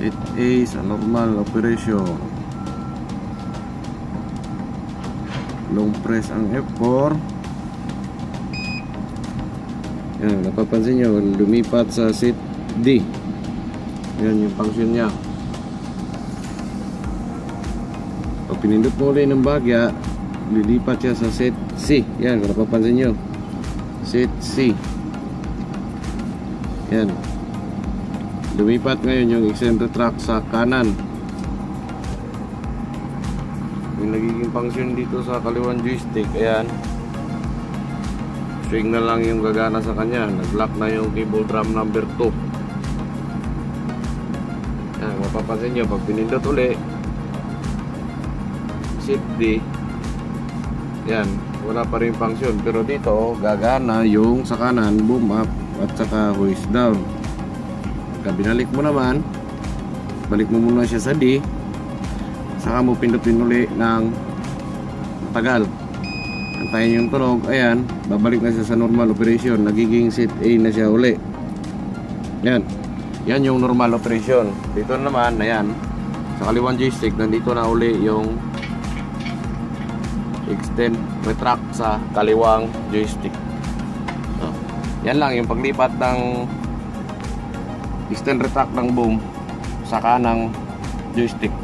Set A sa normal operation. Long press ang F4. Yan, napapansin nyo, lumipat sa set D. Yan yung function niya. Pag pinindot mo ulit ng bagya, lilipat siya sa set C. Yan, kung napapansin nyo. Set C. Yan. Lumipat ngayon yung extend retract sa kanan. Yung nagiging function dito sa kaliwan joystick, ayan. Swing na lang yung gagana sa kanya. Nag-lock na yung cable drum number 2. Yan, mapapansin nyo, pag pinindot uli, D, yan, wala pa rin function. Pero dito, gagana yung sa kanan, boom up, at saka hoist down. Pagka binalik mo naman, balik mo muna siya sa D, saka mo pindutin uli ng tagal. Antayin yung tunog, ayan, babalik na siya sa normal operation. Nagiging set A na siya uli. Yan. Yan yung normal operation. Dito naman, ayan, sa kaliwang joystick, nandito na uli yung extend retract sa kaliwang joystick. So, yan lang yung paglipat ng extend retract ng boom sa kanang joystick.